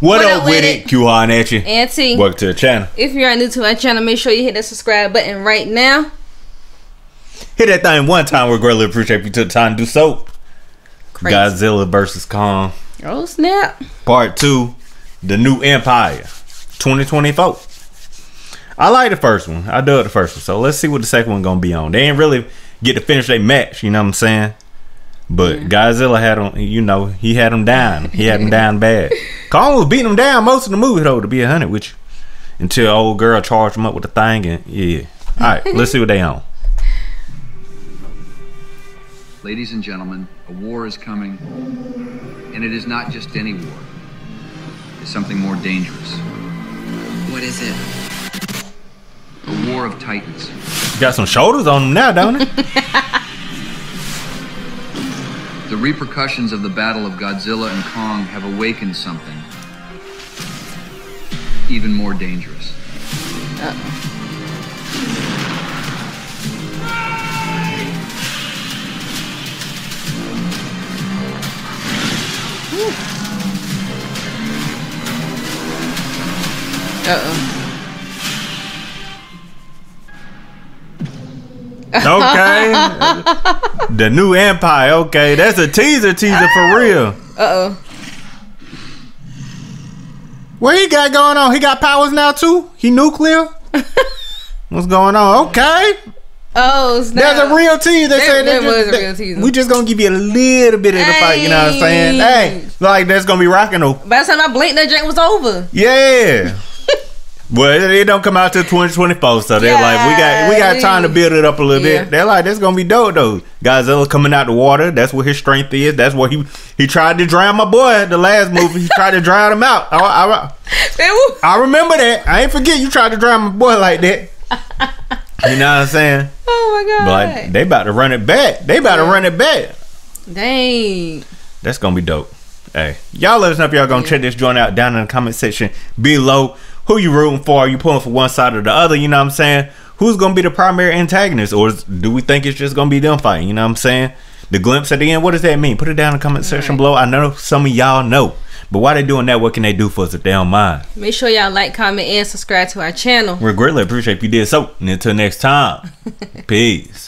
What, up, with it? Q on at you. Auntie. Welcome to the channel. If you are new to our channel, make sure you hit that subscribe button right now. Hit that thing one time. We greatly appreciate if you took the time to do so. Crazy. Godzilla versus Kong. Oh snap! Part two. The New Empire. 2024. I like the first one. I dug the first one. So let's see what the second one gonna be on. They ain't really get to finish their match, you know what I'm saying? But Godzilla had him, you know, he had him down. He had him down bad. Kong was beating him down most of the movie though, to be a hundred with you. Until old girl charged him up with the thing and yeah. Alright, let's see what they on. Ladies and gentlemen, a war is coming, and it is not just any war. It's something more dangerous. What is it? A war of titans. Got some shoulders on him now, don't it? The repercussions of the battle of Godzilla and Kong have awakened something even more dangerous. Uh oh. Okay. the new empire, okay. That's a teaser teaser for real. Uh oh. What he got going on? He got powers now too? He nuclear? What's going on? Okay. Oh snap! There's a real teaser. They That- said that was just- a real teaser. We just gonna give you a little bit of the fight, you know what I'm saying? Hey. Hey, like that's gonna be rocking though. By the time I blinked, that drink was over. Yeah. Well, it, don't come out till 2024, so they're like, we got we got time to build it up a little Yeah. bit. They're like, that's gonna be dope though. Godzilla coming out the water. That's what his strength is. That's what he he tried to drown my boy. The last movie, he tried to drown him out. I, I. I remember that. I ain't forget you tried to drown my boy like that. You know what I'm saying? Oh my But god! like, they about to run it back. They about to run it back. Dang. That's gonna be dope. Hey, y'all let us know if y'all gonna check this joint out down in the comment section below. Who you rooting for? Are you pulling for one side or the other? You know what I'm saying? Who's gonna be the primary antagonist, or is, do we think it's just gonna be them fighting? You know what I'm saying? The glimpse at the end. What does that mean? Put it down in the comment section below. I know some of y'all know, but why they doing that? What can they do for us if they don't mind? Make sure y'all like, comment, and subscribe to our channel. We greatly appreciate if you did so. And until next time, peace.